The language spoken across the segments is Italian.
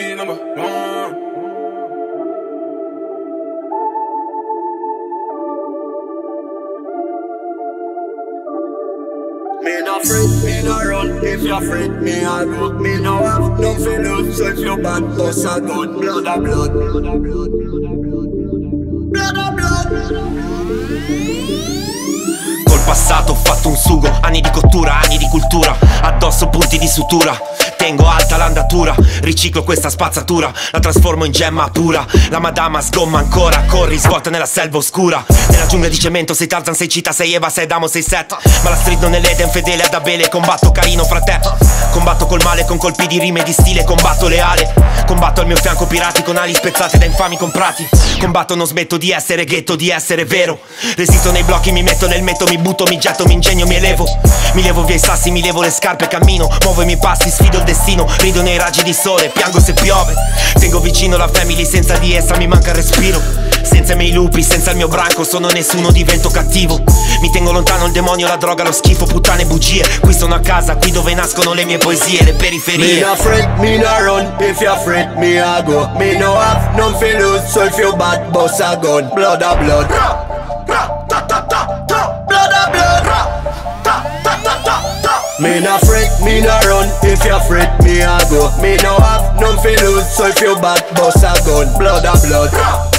be number one. Me no afraid, me no run. If you afraid, me I go. Me no have no feelings. So if you bad, bust a gun Blood a blood Blood a blood. Blood a blood. Col passato ho fatto un sugo, anni di cottura, anni di cultura, addosso punti di sutura. Tengo alta l'andatura, riciclo questa spazzatura, la trasformo in gemma pura. La madama sgomma ancora, corri, svolta nella selva oscura. Nella giungla di cemento, sei Tarzan, sei Cita, sei Eva, sei Damo, sei Set. Ma la street non è l'Eden, fedele ad Abele, combatto carino fra te. Combatto col male con colpi di rime di stile, combatto leale. Combatto al mio fianco pirati con ali spezzate da infami comprati. Combatto, non smetto di essere ghetto, di essere vero. Resisto nei blocchi, mi metto nel metto, mi butto, mi getto, mi ingegno, mi elevo. Mi levo via i sassi, mi levo le scarpe, cammino, muovo i miei passi, sfido il destino, rido nei raggi di sole, piango se piove. Tengo vicino la family, senza di essa mi manca il respiro. Senza i miei lupi, senza il mio branco, sono nessuno, divento cattivo. Mi tengo lontano il demonio, la droga, lo schifo, puttane bugie. Qui sono a casa, qui dove nascono le mie poesie, le Me periferie. no afraid, me no run. If you afraid, me I go. Me no have none fi lose So if you bad, bust a gun. Blood a blood. Me no afraid, me no run. If you afraid, me I go. Me no have none fi lose So if you bad, bust a gun. Blood a blood. Blood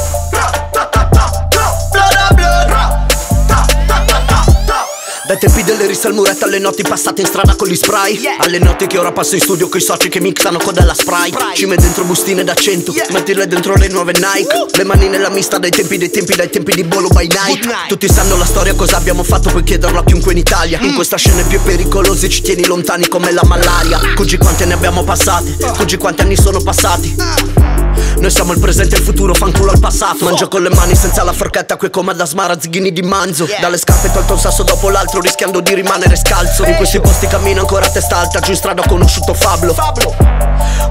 Risse al muretto alle notti passate in strada con gli spray. Alle notti che ora passo in studio coi soci che mixano con della spray. Cime dentro bustine da 100 Metterle dentro le nuove Nike. Le mani nella mista dai tempi dei tempi dai tempi di Bolo by night. Tutti sanno la storia cosa abbiamo fatto puoi chiederlo a chiunque in Italia. In questa scena più pericolosi ci tieni lontani come la malaria. Cuggi quanti ne abbiamo passati Cuggi quanti anni sono passati. Noi siamo il presente e il futuro, fanculo al passato Mangio con le mani senza la forchetta, qui come da smarazzghini di manzo. Dalle scarpe tolto un sasso dopo l'altro, rischiando di rimanere scalzo. In questi posti cammino ancora a testa alta, giù in strada ho conosciuto Fablo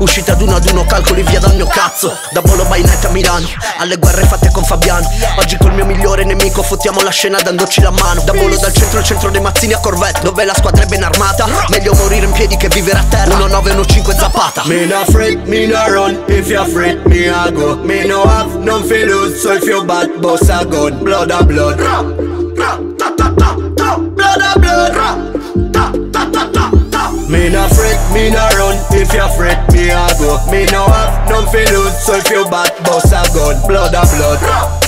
Uscite ad uno ad uno, calcoli via dal mio cazzo. Da Bolo by night a Milano, alle guerre fatte con Fabiano. Oggi col mio migliore nemico fottiamo la scena dandoci la mano. Da Bolo dal centro al centro dei mazzini a Corvette Dove la squadra è ben armata, meglio morire in piedi che vivere a terra. 1915 Zapata. Me no afraid, me no run If you afraid, me I go. Me no have fi lose So if you bad, bust a gun. Blood a blood. Blood me no run. If you afraid, me I go. Me no have none fi lose So if you bad, bust a gun. Blood a blood